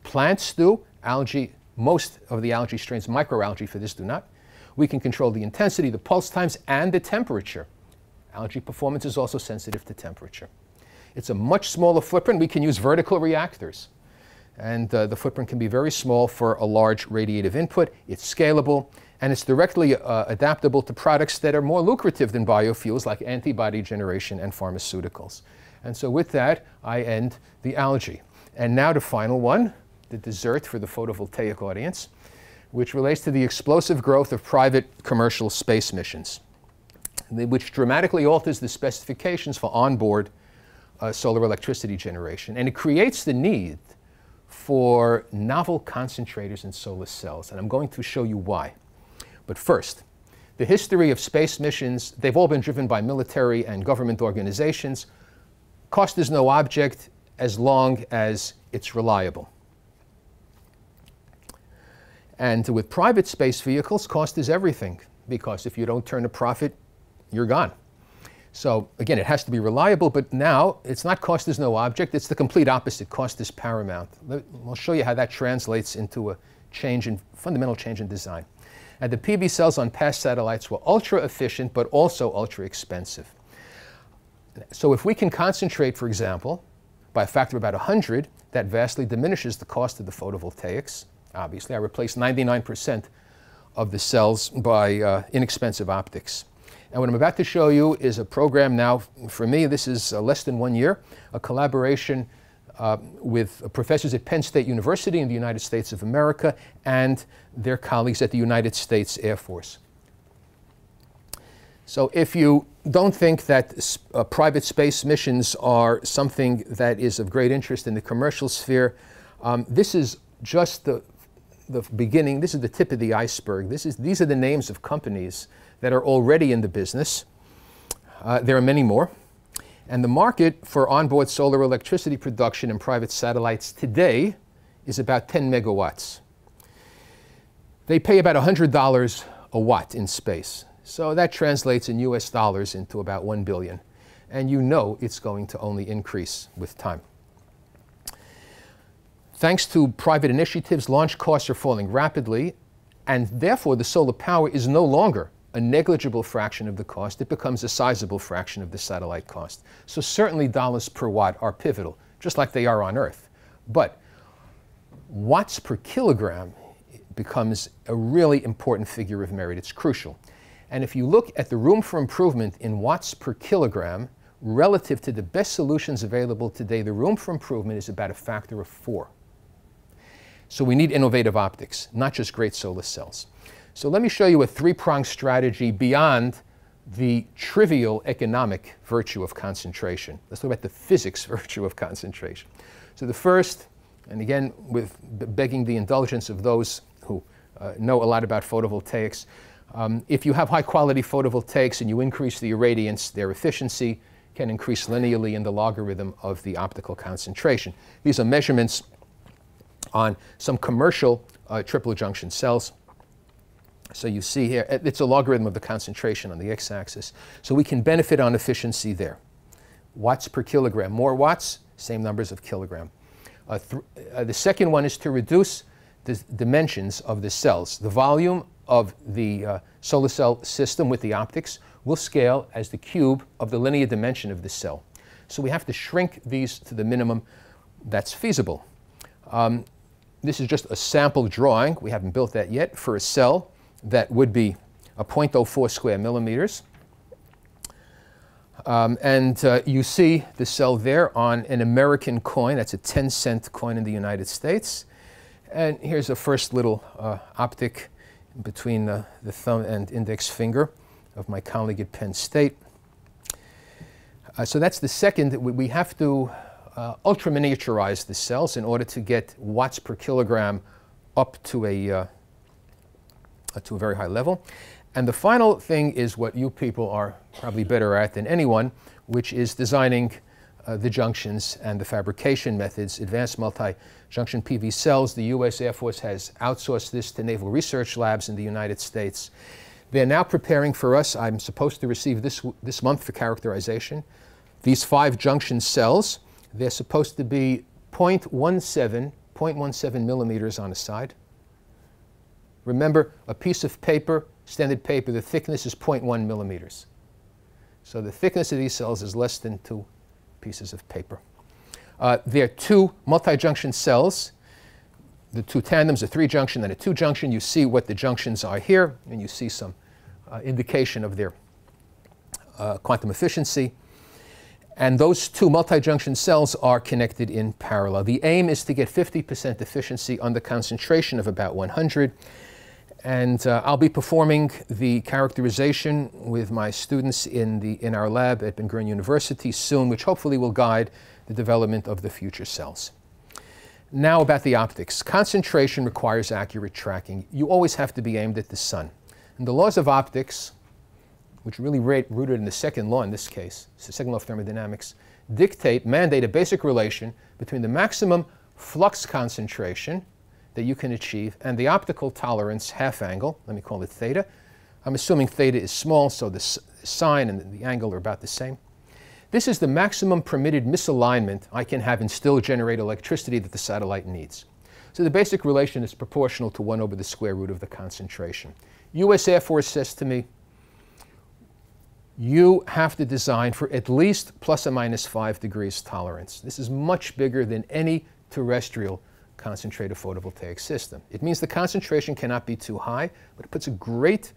Plants do. Algae, most of the algae strains, microalgae for this do not. We can control the intensity, the pulse times, and the temperature. Algae performance is also sensitive to temperature. It's a much smaller footprint. We can use vertical reactors. And uh, the footprint can be very small for a large radiative input. It's scalable, and it's directly uh, adaptable to products that are more lucrative than biofuels like antibody generation and pharmaceuticals. And so with that, I end the algae. And now the final one, the dessert for the photovoltaic audience, which relates to the explosive growth of private commercial space missions, which dramatically alters the specifications for onboard uh, solar electricity generation. And it creates the need for novel concentrators in solar cells. And I'm going to show you why. But first, the history of space missions, they've all been driven by military and government organizations. Cost is no object as long as it's reliable. And with private space vehicles, cost is everything because if you don't turn a profit, you're gone. So again, it has to be reliable, but now it's not cost is no object, it's the complete opposite. Cost is paramount. I'll show you how that translates into a change in, fundamental change in design. And the PV cells on past satellites were ultra efficient, but also ultra expensive. So if we can concentrate, for example, by a factor of about 100, that vastly diminishes the cost of the photovoltaics. Obviously, I replaced 99% of the cells by uh, inexpensive optics. And what I'm about to show you is a program now, for me, this is uh, less than one year, a collaboration uh, with professors at Penn State University in the United States of America and their colleagues at the United States Air Force. So if you don't think that uh, private space missions are something that is of great interest in the commercial sphere, um, this is just the, the beginning. This is the tip of the iceberg. This is, these are the names of companies that are already in the business. Uh, there are many more. And the market for onboard solar electricity production in private satellites today is about 10 megawatts. They pay about $100 a watt in space. So that translates in US dollars into about 1 billion. And you know it's going to only increase with time. Thanks to private initiatives, launch costs are falling rapidly, and therefore the solar power is no longer a negligible fraction of the cost, it becomes a sizable fraction of the satellite cost. So certainly dollars per watt are pivotal, just like they are on Earth. But watts per kilogram becomes a really important figure of merit. It's crucial. And if you look at the room for improvement in watts per kilogram relative to the best solutions available today, the room for improvement is about a factor of four. So we need innovative optics, not just great solar cells. So let me show you a three-pronged strategy beyond the trivial economic virtue of concentration. Let's talk about the physics virtue of concentration. So the first, and again, with begging the indulgence of those who uh, know a lot about photovoltaics, um, if you have high quality photovoltaics and you increase the irradiance, their efficiency can increase linearly in the logarithm of the optical concentration. These are measurements on some commercial uh, triple junction cells. So you see here, it's a logarithm of the concentration on the x-axis. So we can benefit on efficiency there. Watts per kilogram. More watts, same numbers of kilogram. Uh, uh, the second one is to reduce the dimensions of the cells. The volume of the uh, solar cell system with the optics will scale as the cube of the linear dimension of the cell. So we have to shrink these to the minimum that's feasible. Um, this is just a sample drawing, we haven't built that yet, for a cell that would be a 0.04 square millimeters. Um, and uh, you see the cell there on an American coin. That's a 10 cent coin in the United States. And here's a first little uh, optic between the, thumb and index finger of my colleague at Penn State. Uh, so that's the second. We have to uh, ultra miniaturize the cells in order to get watts per kilogram up to a uh, uh, to a very high level. And the final thing is what you people are probably better at than anyone, which is designing uh, the junctions and the fabrication methods. Advanced multi-junction PV cells, the U.S. Air Force has outsourced this to naval research labs in the United States. They're now preparing for us, I'm supposed to receive this, this month for characterization, these five junction cells. They're supposed to be 0.17, 0.17 millimeters on a side, Remember, a piece of paper, standard paper, the thickness is 0.1 millimeters. So the thickness of these cells is less than two pieces of paper. Uh, there are two multi-junction cells. The two tandems, a three-junction and a two-junction. You see what the junctions are here, and you see some uh, indication of their uh, quantum efficiency. And those two multi-junction cells are connected in parallel. The aim is to get 50% efficiency on the concentration of about 100 and uh, I'll be performing the characterization with my students in, the, in our lab at Ben Gurion University soon, which hopefully will guide the development of the future cells. Now about the optics. Concentration requires accurate tracking. You always have to be aimed at the sun. And the laws of optics, which really rooted in the second law in this case, the second law of thermodynamics, dictate, mandate a basic relation between the maximum flux concentration that you can achieve and the optical tolerance half angle, let me call it theta. I'm assuming theta is small, so the sine and the angle are about the same. This is the maximum permitted misalignment I can have and still generate electricity that the satellite needs. So the basic relation is proportional to 1 over the square root of the concentration. U.S. Air Force says to me, you have to design for at least plus or minus 5 degrees tolerance. This is much bigger than any terrestrial concentrated photovoltaic system. It means the concentration cannot be too high, but it puts a great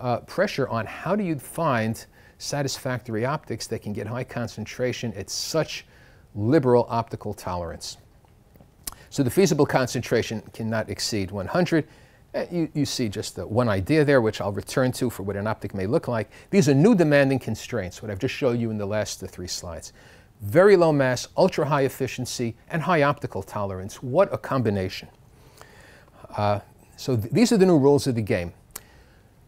uh, pressure on how do you find satisfactory optics that can get high concentration at such liberal optical tolerance. So the feasible concentration cannot exceed 100. Uh, you, you, see just uh, one idea there, which I'll return to for what an optic may look like. These are new demanding constraints, what I've just showed you in the last three slides. Very low mass, ultra high efficiency, and high optical tolerance. What a combination. Uh, so th these are the new rules of the game.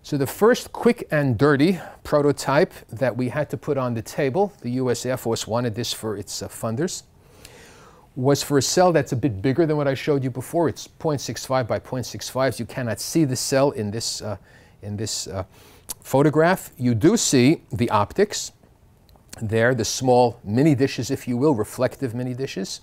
So the first quick and dirty prototype that we had to put on the table, the U.S. Air Force wanted this for its uh, funders, was for a cell that's a bit bigger than what I showed you before. It's 0.65 by 0.65. So You cannot see the cell in this, uh, in this uh, photograph. You do see the optics there, the small mini dishes, if you will, reflective mini dishes.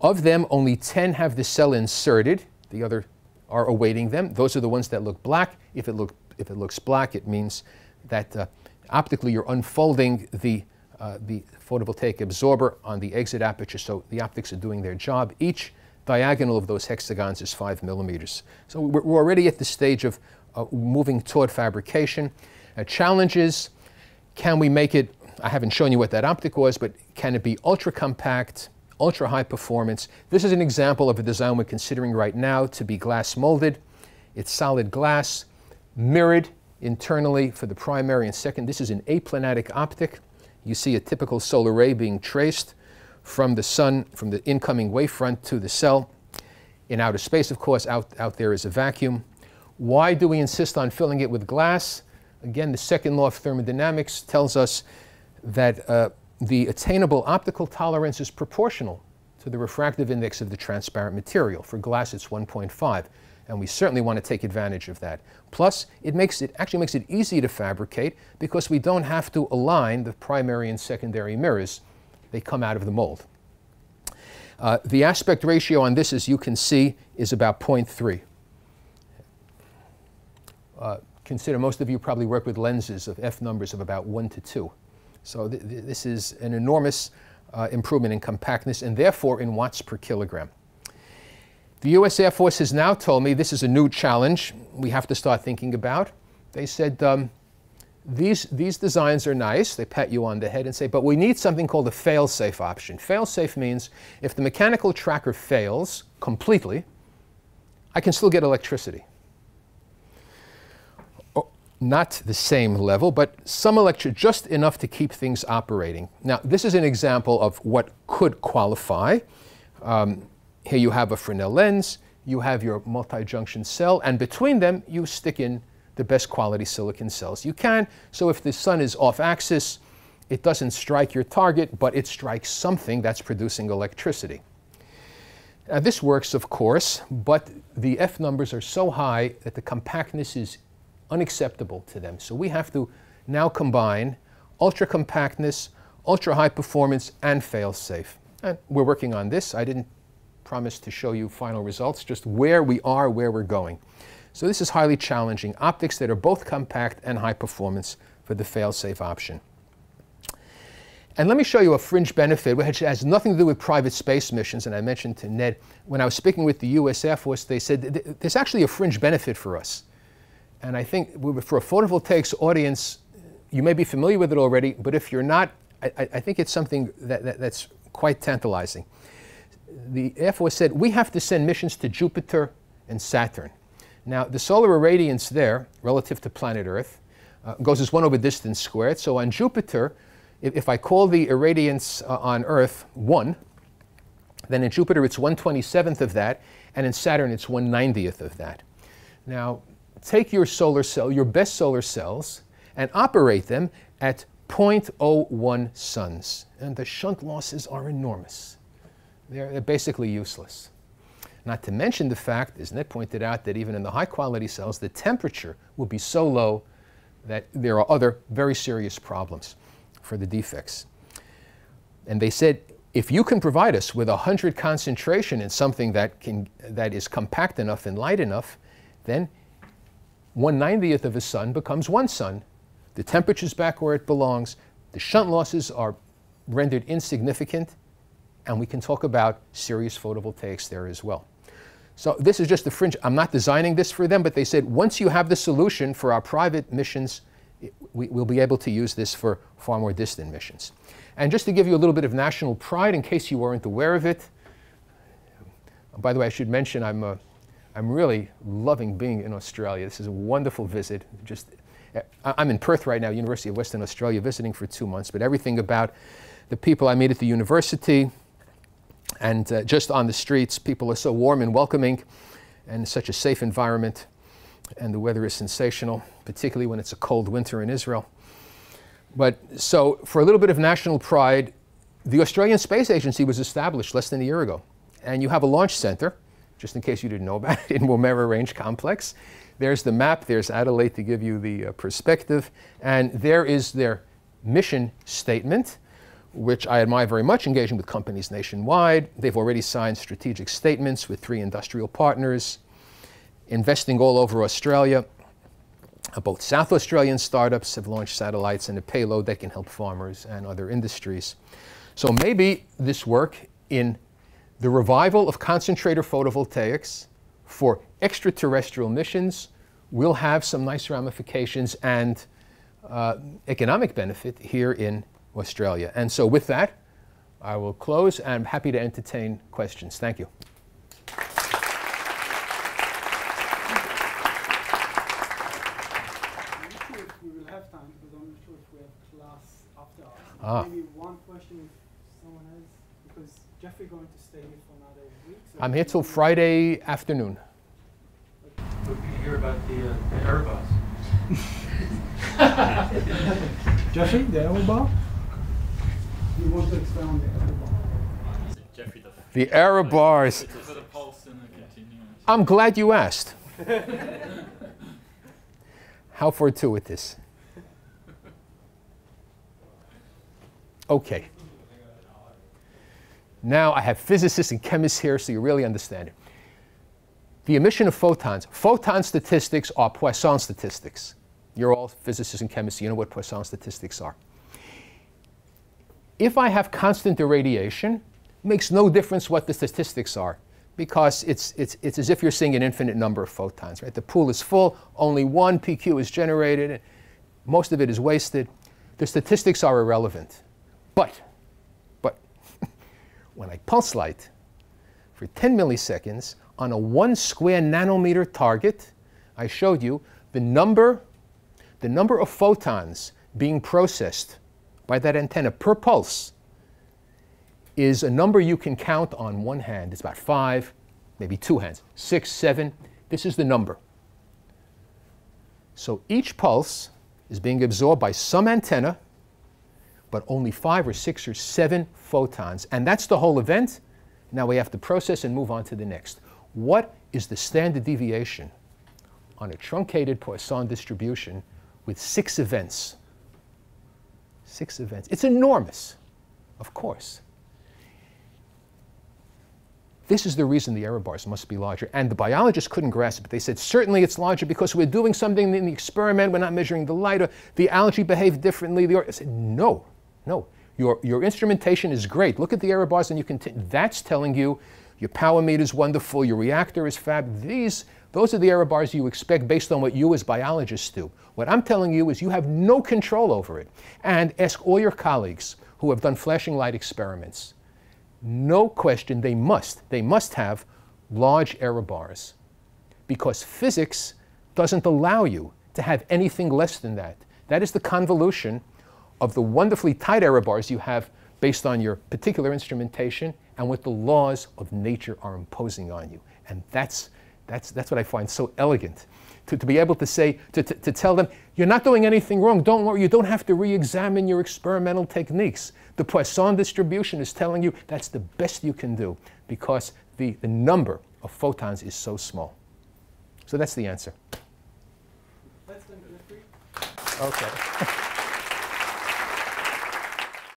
Of them, only 10 have the cell inserted. The other are awaiting them. Those are the ones that look black. If it, look, if it looks black, it means that uh, optically you're unfolding the, uh, the photovoltaic absorber on the exit aperture, so the optics are doing their job. Each diagonal of those hexagons is five millimeters. So we're, we're already at the stage of uh, moving toward fabrication. Uh, challenges, can we make it, I haven't shown you what that optic was, but can it be ultra compact, ultra high performance? This is an example of a design we're considering right now to be glass molded. It's solid glass, mirrored internally for the primary and second. This is an aplanatic optic. You see a typical solar ray being traced from the sun, from the incoming wavefront to the cell. In outer space, of course, out, out there is a vacuum. Why do we insist on filling it with glass? Again, the second law of thermodynamics tells us that uh, the attainable optical tolerance is proportional to the refractive index of the transparent material. For glass, it's 1.5 and we certainly want to take advantage of that. Plus, it makes it actually makes it easy to fabricate because we don't have to align the primary and secondary mirrors. They come out of the mold. Uh, the aspect ratio on this, as you can see, is about 0.3. Uh, consider most of you probably work with lenses of f numbers of about 1 to 2. So th th this is an enormous uh, improvement in compactness and therefore in watts per kilogram. The U.S. Air Force has now told me this is a new challenge we have to start thinking about. They said, um, these, these designs are nice. They pat you on the head and say, but we need something called a fail-safe option. Fail-safe means if the mechanical tracker fails completely, I can still get electricity. Oh, not the same level, but some electricity, just enough to keep things operating. Now, this is an example of what could qualify. Um, here you have a Fresnel lens, you have your multi-junction cell, and between them you stick in the best quality silicon cells you can. So if the sun is off axis, it doesn't strike your target, but it strikes something that's producing electricity. Now this works, of course, but the F numbers are so high that the compactness is unacceptable to them. So we have to now combine ultra compactness, ultra high performance, and fail safe. And we're working on this. I didn't promise to show you final results, just where we are, where we're going. So this is highly challenging. Optics that are both compact and high performance for the fail-safe option. And let me show you a fringe benefit, which has nothing to do with private space missions. And I mentioned to Ned, when I was speaking with the U.S. Air Force, they said there's actually a fringe benefit for us. And I think for a photovoltaics audience, you may be familiar with it already, but if you're not, I, I think it's something that, that, that's quite tantalizing the Air Force said, we have to send missions to Jupiter and Saturn. Now, the solar irradiance there, relative to planet Earth, uh, goes as 1 over distance squared. So on Jupiter, if, if I call the irradiance uh, on Earth 1, then in Jupiter it's 1 27th of that, and in Saturn it's 1 90th of that. Now, take your solar cell, your best solar cells, and operate them at 0.01 suns. And the shunt losses are enormous. They're, they're basically useless. Not to mention the fact, as Ned pointed out, that even in the high quality cells, the temperature will be so low that there are other very serious problems for the defects. And they said, if you can provide us with 100 concentration in something that, can, that is compact enough and light enough, then 1 90th of a sun becomes one sun. The temperature's back where it belongs. The shunt losses are rendered insignificant. And we can talk about serious photovoltaics there as well. So this is just the fringe. I'm not designing this for them, but they said once you have the solution for our private missions, we, will be able to use this for far more distant missions. And just to give you a little bit of national pride, in case you weren't aware of it, by the way, I should mention I'm, uh, I'm really loving being in Australia. This is a wonderful visit. Just, I'm in Perth right now, University of Western Australia, visiting for two months, but everything about the people I meet at the university and uh, just on the streets, people are so warm and welcoming and such a safe environment, and the weather is sensational, particularly when it's a cold winter in Israel. But so, for a little bit of national pride, the Australian Space Agency was established less than a year ago. And you have a launch center, just in case you didn't know about it, in Woomera Range Complex. There's the map, there's Adelaide to give you the uh, perspective, and there is their mission statement, which I admire very much, engaging with companies nationwide. They've already signed strategic statements with three industrial partners, investing all over Australia. Uh, both South Australian startups have launched satellites and a payload that can help farmers and other industries. So maybe this work in the revival of concentrator photovoltaics for extraterrestrial missions will have some nice ramifications and uh, economic benefit here in Australia. And so with that, I will close and I'm happy to entertain questions. Thank you. Ah. Maybe one question if someone has, because Jeffrey going to stay here for another week. So I'm here till Friday afternoon. What can you hear about the, uh, the Airbus? Jeffrey, the Airbus? You want to expound the Airbus? Jeffrey, the error bars. I'm glad you asked. How fortuitous. Okay. Now I have physicists and chemists here, so you really understand it. The emission of photons. Photon statistics are Poisson statistics. You're all physicists and chemists, you know what Poisson statistics are. If I have constant irradiation, makes no difference what the statistics are because it's, it's, it's as if you're seeing an infinite number of photons, right? The pool is full, only one PQ is generated, most of it is wasted. The statistics are irrelevant. But, but, when I pulse light for 10 milliseconds on a one square nanometer target, I showed you the number, the number of photons being processed by that antenna per pulse is a number you can count on one hand. It's about five, maybe two hands, six, seven. This is the number. So each pulse is being absorbed by some antenna but only five or six or seven photons. And that's the whole event. Now we have to process and move on to the next. What is the standard deviation on a truncated Poisson distribution with six events? Six events. It's enormous, of course. This is the reason the error bars must be larger. And the biologists couldn't grasp it. They said, certainly it's larger because we're doing something in the experiment. We're not measuring the light. Or the algae behave differently. The I said, no, no, your, your instrumentation is great. Look at the error bars and you can, that's telling you your power meter is wonderful, your reactor is fab. These, those are the error bars you expect based on what you as biologists do. What I'm telling you is you have no control over it. And ask all your colleagues who have done flashing light experiments. No question, they must, they must have large error bars because physics doesn't allow you to have anything less than that. That is the convolution of the wonderfully tight error bars you have based on your particular instrumentation and what the laws of nature are imposing on you. And that's, That's, that's what I find so elegant. To, to be able to say, to, to, to tell them, you're not doing anything wrong, don't worry, you don't have to re examine your experimental techniques. The Poisson distribution is telling you that's the best you can do because the, the number of photons is so small. So that's the answer. That's the mystery. Okay.